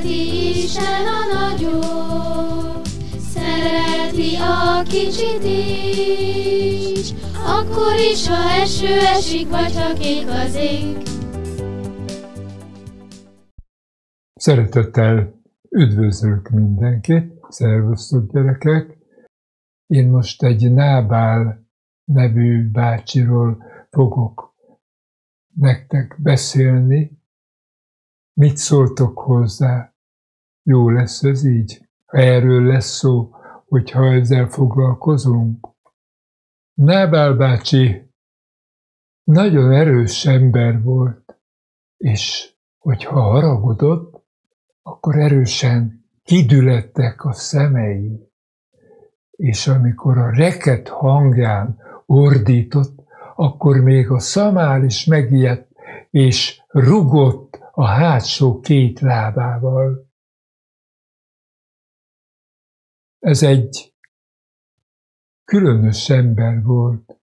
Szereti Isten a nagyobb, szereti a kicsit is, akkor is, ha eső esik, vagy ha kék az ég. Szeretettel üdvözlök mindenkit, szervusztok gyerekek! Én most egy Nábál nevű bácsiról fogok nektek beszélni. Mit szóltok hozzá? Jó lesz ez így? Erről lesz szó, hogyha ezzel foglalkozunk? Nábál bácsi nagyon erős ember volt, és hogyha haragudott, akkor erősen kidülettek a szemei és amikor a reket hangján ordított, akkor még a szamál is megijedt, és rugott a hátsó két lábával. Ez egy különös ember volt,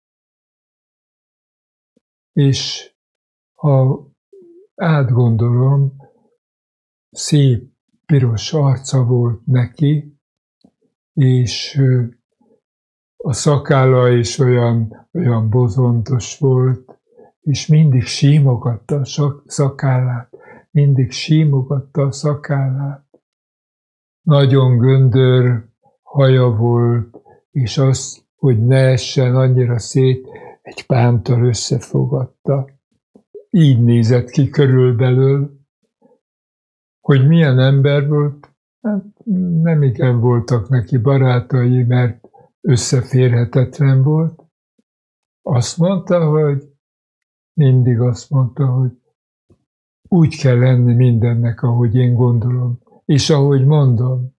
és ha átgondolom, szép piros arca volt neki, és a szakálla is olyan, olyan bozontos volt, és mindig símogatta a szakállát, mindig símogatta a szakállát. Nagyon göndör haja volt, és az, hogy ne essen annyira szét, egy pántal összefogadta. Így nézett ki körülbelül, hogy milyen ember volt, Hát nem igen voltak neki barátai, mert összeférhetetlen volt. Azt mondta, hogy mindig azt mondta, hogy úgy kell lenni mindennek, ahogy én gondolom, és ahogy mondom.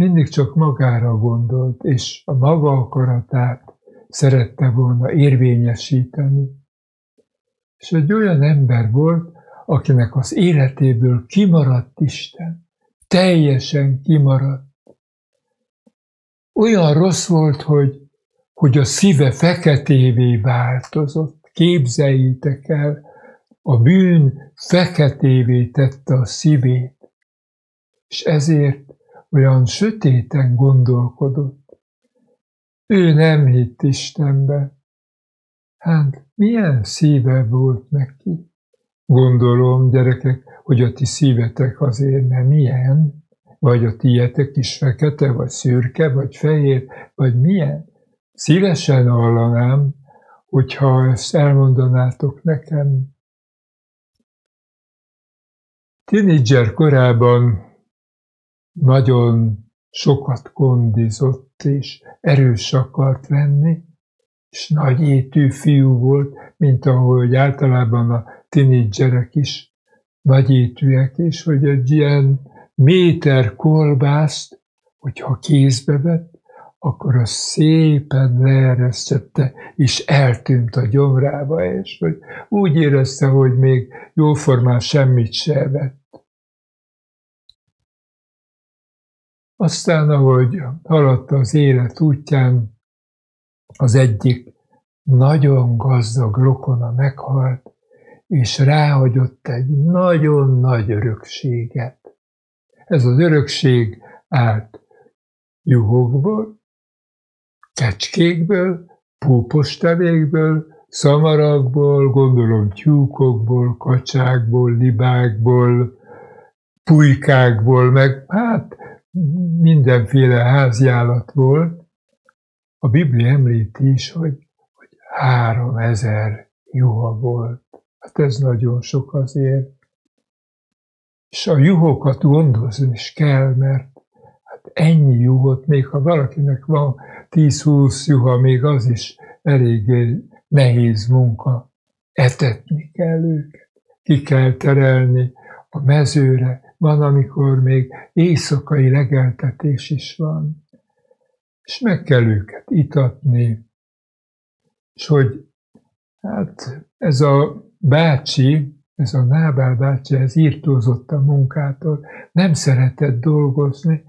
Mindig csak magára gondolt, és a maga akaratát szerette volna érvényesíteni. És egy olyan ember volt, akinek az életéből kimaradt Isten. Teljesen kimaradt. Olyan rossz volt, hogy, hogy a szíve feketévé változott. Képzeljétek el, a bűn feketévé tette a szívét, és ezért olyan sötéten gondolkodott. Ő nem hitt Istenbe. Hát milyen szíve volt neki? Gondolom, gyerekek, hogy a ti szívetek azért nem ilyen, vagy a tietek is fekete, vagy szürke, vagy fehér, vagy milyen. Szívesen hallanám, hogyha ezt elmondanátok nekem. Tínédzser korában nagyon sokat kondizott, és erős akart lenni, és nagy étű fiú volt, mint ahogy általában a tinédzserek is, nagyétűek is, hogy egy ilyen méter kolbászt, hogyha kézbe vett, akkor az szépen leeresztette, és eltűnt a gyomrába, és hogy úgy érezte, hogy még jóformán semmit se vett. Aztán, ahogy haladt az élet útján, az egyik nagyon gazdag rokona meghalt, és ráhagyott egy nagyon nagy örökséget. Ez az örökség állt juhokból, kecskékből, púpostevékből, szamarakból, gondolom tyúkokból, kacsákból, libákból, pulykákból, meg hát mindenféle háziállat volt. A Biblia említi is, hogy, hogy három ezer juha volt. Hát ez nagyon sok azért. És a juhokat gondozni is kell, mert hát ennyi juhot, még ha valakinek van 10-20 juha, még az is eléggé nehéz munka. Etetni kell őket, ki kell terelni a mezőre, van, amikor még éjszakai legeltetés is van, és meg kell őket itatni, és hogy hát ez a bácsi, ez a Nábál bácsi, ez írtózott a munkától, nem szeretett dolgozni,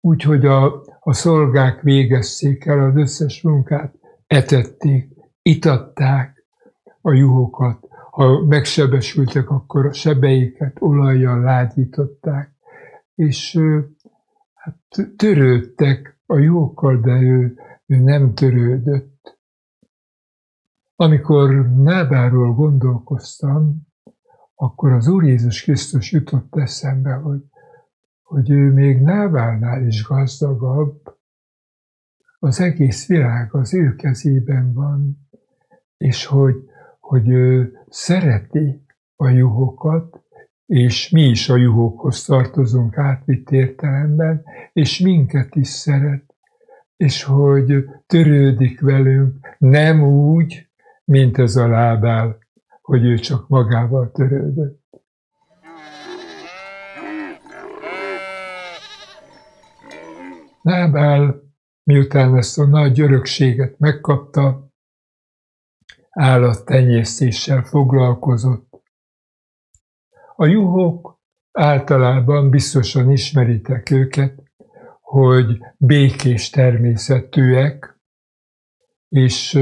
úgyhogy a, a szolgák végezték el az összes munkát, etették, itatták a juhokat, ha megsebesültek, akkor a sebeiket olajjal lágyították, és hát törődtek a jókkal, de ő, ő nem törődött. Amikor Nábáról gondolkoztam, akkor az Úr Jézus Krisztus jutott eszembe, hogy, hogy ő még Nábálnál is gazdagabb, az egész világ az ő kezében van, és hogy, hogy ő szereti a juhokat, és mi is a juhokhoz tartozunk átvitt értelemben, és minket is szeret, és hogy törődik velünk, nem úgy, mint ez a lábál, hogy ő csak magával törődött. Nábál, miután ezt a nagy örökséget megkapta, állattenyésztéssel foglalkozott. A juhok általában biztosan ismeritek őket, hogy békés természetűek, és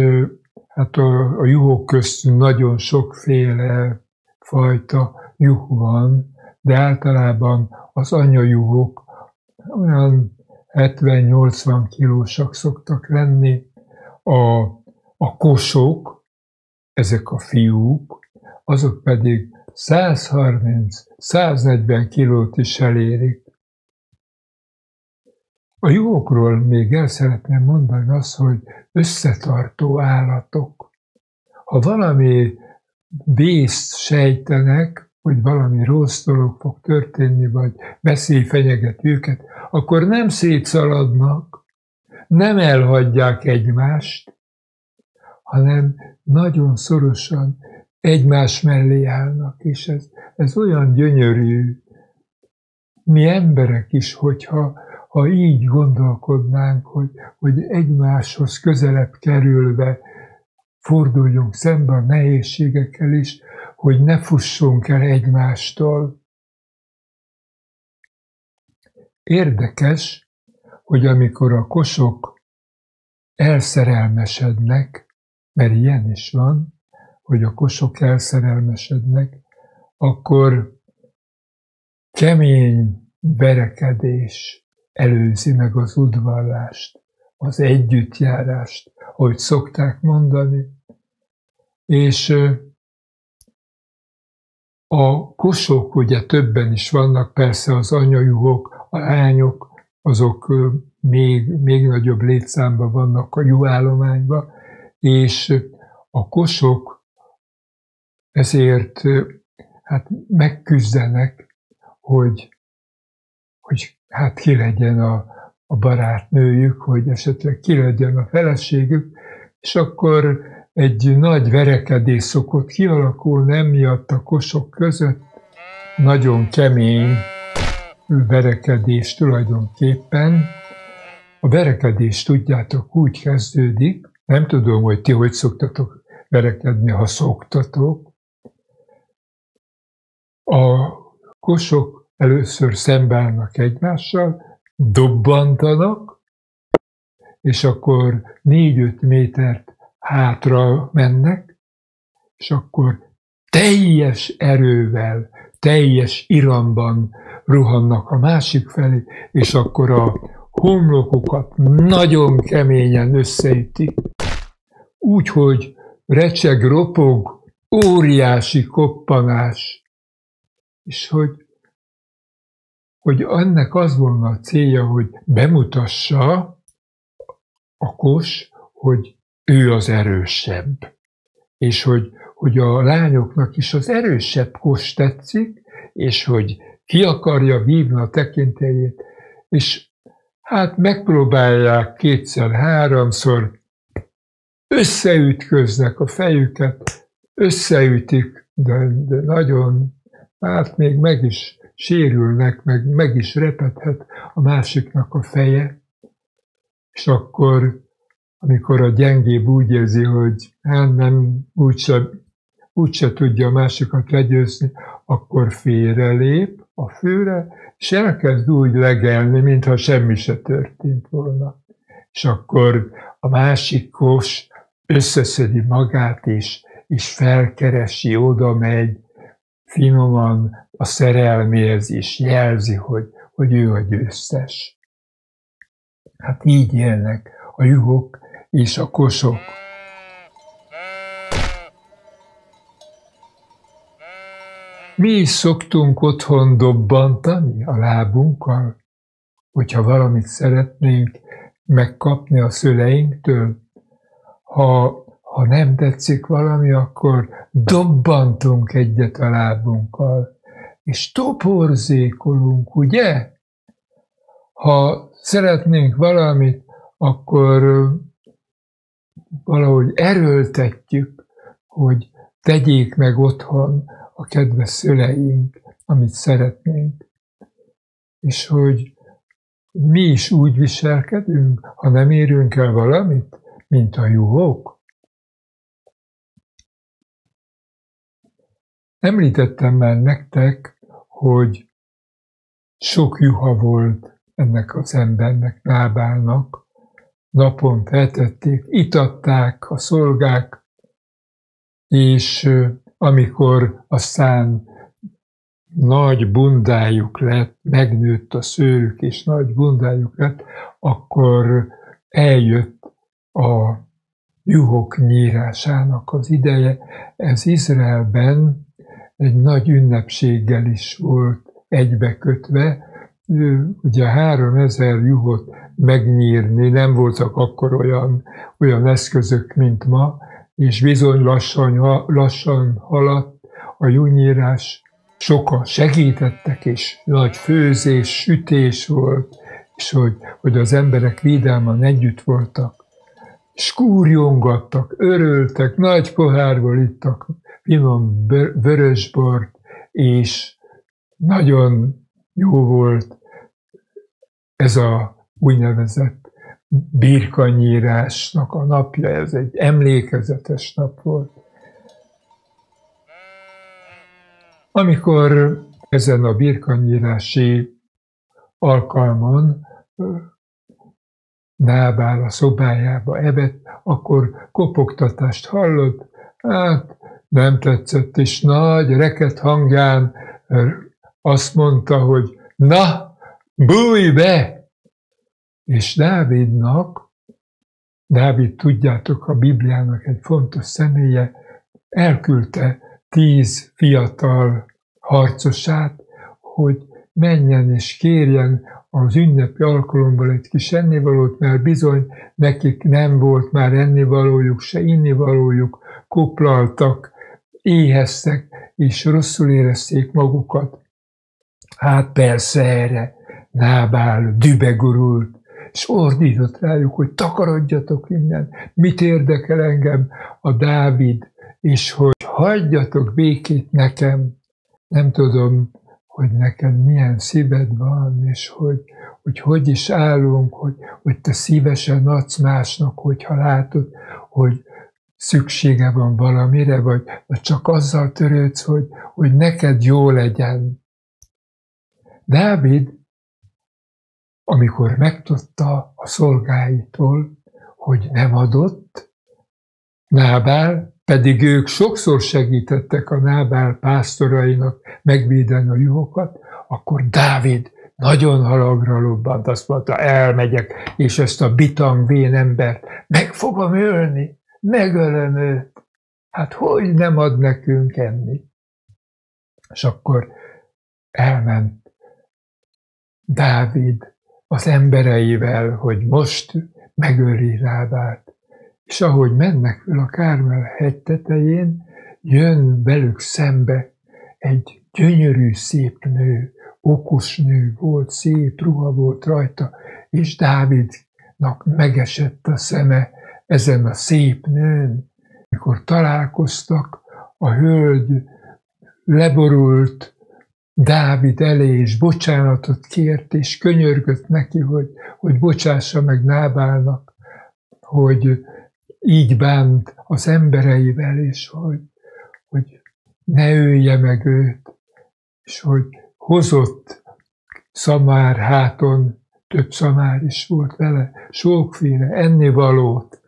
hát a, a juhok közt nagyon sokféle fajta juh van, de általában az anyajuhok olyan 70-80 kilósak szoktak lenni, a, a kosok, ezek a fiúk, azok pedig 130-140 kilót is elérik. A juhokról még el szeretném mondani azt, hogy összetartó állatok. Ha valami vészt sejtenek, hogy valami rossz dolog fog történni, vagy veszély fenyeget őket, akkor nem szétszaladnak, nem elhagyják egymást, hanem nagyon szorosan egymás mellé állnak, és ez, ez olyan gyönyörű. Mi emberek is, hogyha ha így gondolkodnánk, hogy, hogy egymáshoz közelebb kerülve forduljunk szembe a nehézségekkel is, hogy ne fussunk el egymástól. Érdekes, hogy amikor a kosok elszerelmesednek, mert ilyen is van, hogy a kosok elszerelmesednek, akkor kemény verekedés előzi meg az udvarlást, az együttjárást, ahogy szokták mondani. És a kosok ugye többen is vannak, persze az anyajuhok, a lányok, azok még, még nagyobb létszámban vannak a juhállományban, és a kosok ezért hát megküzdenek, hogy, hogy hát ki legyen a, a barátnőjük, hogy esetleg ki legyen a feleségük, és akkor egy nagy verekedés szokott kialakulni emiatt a kosok között, nagyon kemény verekedés tulajdonképpen. A verekedés, tudjátok, úgy kezdődik, nem tudom, hogy ti hogy szoktatok verekedni, ha szoktatok. A kosok először szembeállnak egymással, dobbantanak, és akkor négy-öt métert hátra mennek, és akkor teljes erővel, teljes iramban ruhannak a másik felé, és akkor a homlokukat nagyon keményen összeütik, úgy, hogy recseg, ropog, óriási koppanás, és hogy, hogy ennek az volna a célja, hogy bemutassa a kos, hogy ő az erősebb, és hogy, hogy a lányoknak is az erősebb kos tetszik, és hogy ki akarja vívni a tekintélyét, és hát megpróbálják kétszer-háromszor, összeütköznek a fejüket, összeütik, de, de nagyon, hát még meg is sérülnek, meg, meg is repedhet a másiknak a feje, és akkor, amikor a gyengébb úgy érzi, hogy hát nem úgyse, úgyse tudja a másikat legyőzni, akkor félrelép a főre, és elkezd úgy legelni, mintha semmi se történt volna. És akkor a másik kos összeszedi magát, és, és felkeresi, oda megy, finoman a szerelméhez is jelzi, hogy, hogy ő a győztes. Hát így élnek a juhok és a kosok. Mi is szoktunk otthon dobbantani a lábunkkal, hogyha valamit szeretnénk megkapni a szüleinktől. Ha, ha nem tetszik valami, akkor dobbantunk egyet a lábunkkal, és toporzékolunk, ugye? Ha szeretnénk valamit, akkor valahogy erőltetjük, hogy tegyék meg otthon a kedves szüleink, amit szeretnénk. És hogy mi is úgy viselkedünk, ha nem érünk el valamit, mint a juhok. Említettem már nektek, hogy sok juha volt ennek az embernek, Nábálnak, napon eltették, itatták a szolgák, és amikor aztán nagy bundájuk lett, megnőtt a szőrük, és nagy bundájuk lett, akkor eljött a juhok nyírásának az ideje. Ez Izraelben egy nagy ünnepséggel is volt egybekötve. Ugye három ezer juhot megnyírni nem voltak akkor olyan, olyan eszközök, mint ma, és bizony lassan, lassan haladt a juhnyírás sokan segítettek, és nagy főzés, sütés volt, és hogy, hogy az emberek vidáman együtt voltak. Skúrjongattak, öröltek, nagy pohárból ittak finom vörösbort, és nagyon jó volt ez a úgynevezett birkanyírásnak a napja, ez egy emlékezetes nap volt. Amikor ezen a birkanyírási alkalmon Nábál a szobájába evett, akkor kopogtatást hallott, hát nem tetszett, és nagy reket hangján azt mondta, hogy na, bújj be! És Dávidnak, Dávid tudjátok a Bibliának egy fontos személye, elküldte tíz fiatal harcosát, hogy menjen és kérjen az ünnepi alkalomból egy kis ennivalót, mert bizony nekik nem volt már ennivalójuk, se innivalójuk, koplaltak, éheztek, és rosszul érezték magukat. Hát persze erre Nábál dübegurult, és ordított rájuk, hogy takarodjatok innen, mit érdekel engem a Dávid, és hogy hagyjatok békét nekem, nem tudom, hogy neked milyen szíved van, és hogy hogy, hogy is állunk, hogy, hogy te szívesen adsz másnak, hogyha látod, hogy szüksége van valamire, vagy, vagy csak azzal törődsz, hogy, hogy neked jó legyen. Dávid, amikor megtudta a szolgáitól, hogy nem adott, Nábál pedig ők sokszor segítettek a Nábál pásztorainak megvédeni a juhokat, akkor Dávid nagyon halagra lobbant, azt mondta, elmegyek, és ezt a bitang vén embert meg fogom ölni, megölöm őt. Hát hogy nem ad nekünk enni? És akkor elment Dávid az embereivel, hogy most megöli Rábát. És ahogy mennek fel a Kármel hegy tetején, jön velük szembe egy gyönyörű szép nő, okos nő volt, szép ruha volt rajta, és Dávidnak megesett a szeme ezen a szép nőn. Mikor találkoztak, a hölgy leborult Dávid elé, és bocsánatot kért, és könyörgött neki, hogy, hogy bocsássa meg Nábálnak, hogy így bánt az embereivel, és hogy, hogy ne ölje meg őt, és hogy hozott szamár háton, több szamár is volt vele, sokféle ennivalót,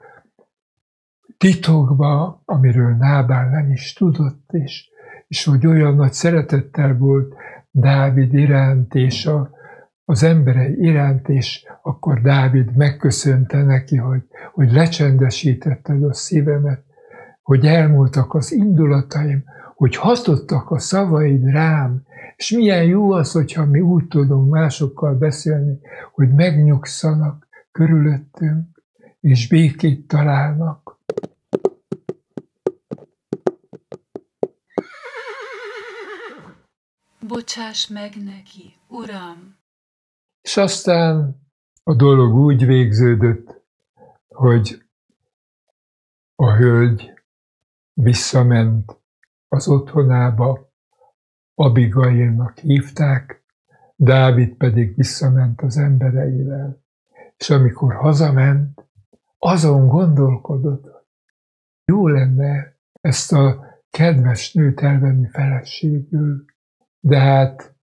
titokba, amiről Nábál nem is tudott, és, és hogy olyan nagy szeretettel volt Dávid iránt, és a, az emberei iránt, és akkor Dávid megköszönte neki, hogy, hogy lecsendesítetted a szívemet, hogy elmúltak az indulataim, hogy hatottak a szavaid rám, és milyen jó az, hogyha mi úgy tudunk másokkal beszélni, hogy megnyugszanak körülöttünk, és békét találnak. Bocsáss meg neki, Uram! És aztán a dolog úgy végződött, hogy a hölgy visszament az otthonába, Abigailnak hívták, Dávid pedig visszament az embereivel. És amikor hazament, azon gondolkodott, hogy jó lenne ezt a kedves nőt elvenni feleségül, de hát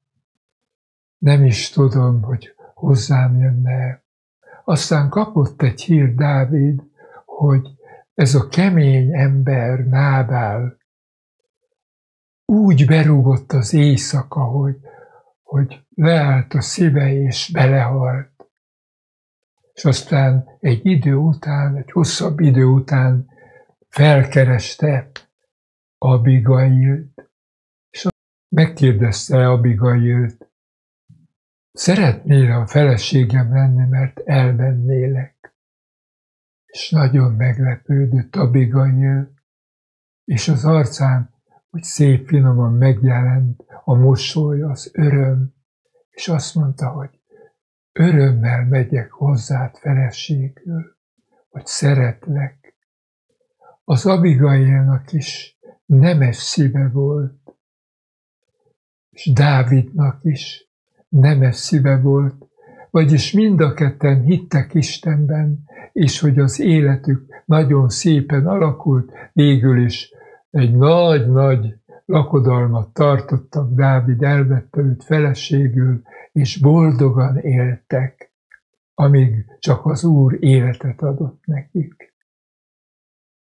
nem is tudom, hogy hozzám jönne. Aztán kapott egy hír Dávid, hogy ez a kemény ember Nábál úgy berúgott az éjszaka, hogy, hogy leállt a szíve és belehalt. És aztán egy idő után, egy hosszabb idő után felkereste Abigailt, és megkérdezte Abigailt, szeretnél a feleségem lenni, mert elvennélek. És nagyon meglepődött Abigail, és az arcán hogy szép finoman megjelent a mosoly, az öröm, és azt mondta, hogy örömmel megyek hozzád feleségül, hogy szeretlek. Az Abigailnak is nemes szíve volt, és Dávidnak is nemes szíve volt, vagyis mind a ketten hittek Istenben, és hogy az életük nagyon szépen alakult, végül is egy nagy-nagy lakodalmat tartottak, Dávid elvette őt feleségül, és boldogan éltek, amíg csak az Úr életet adott nekik.